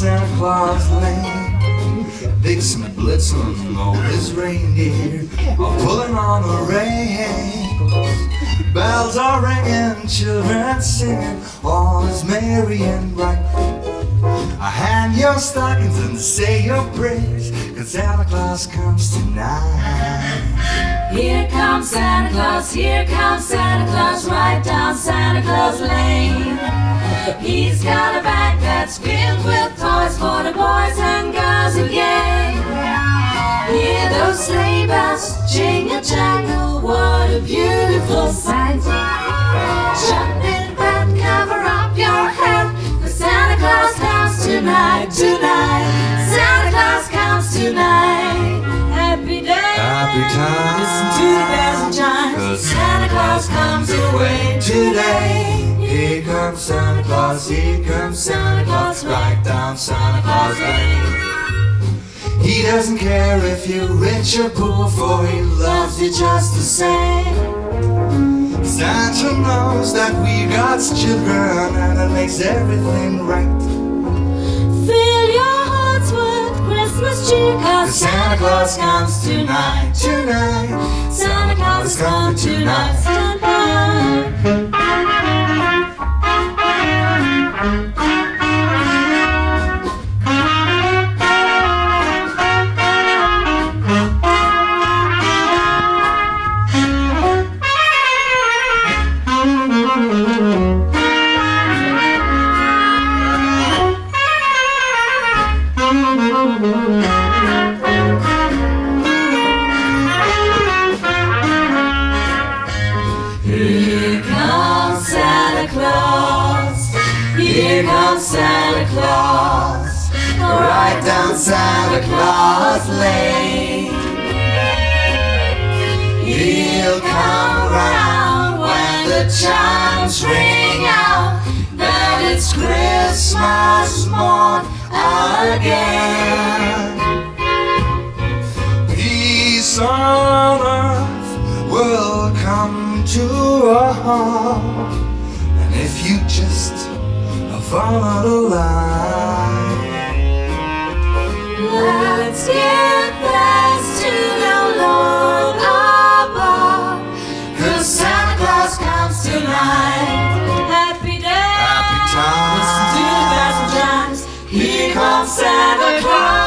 Claus Lane. Vixen and Blitzen, all his reindeer are pulling on the reins. Bells are ringing, children singing, all is merry and bright. I hang your stockings and say your prayers, cause Santa Claus comes tonight. Here comes Santa Claus, here comes Santa Claus, right down Santa Claus Lane. He's got a bag that's filled with for the boys and girls again. Hear those sleigh bells jingle jangle, what a beautiful sight. Jump in bed, cover up your head, for Santa Claus comes tonight, tonight. Santa Claus comes tonight. Happy day. Happy time. Listen to the bells and chimes. Santa Claus comes away today. Here comes Santa Claus, here comes Santa Claus, right down Santa Claus Lane. He doesn't care if you're rich or poor, for he loves you just the same. Santa knows that we God's children, and it makes everything right. Fill your hearts with Christmas cheer, Cause cause Santa Claus comes tonight, tonight. Santa Claus is coming tonight. Here comes Santa Claus. Right down Santa Claus Lane. He'll come round when the chimes ring out that it's Christmas morn again. Peace on earth will come to a halt. And if you just I follow the light Let's get thanks to no Lord above. Cause Santa Claus comes tonight. Happy day. Happy times Listen to the bells and chimes Here comes Santa Claus.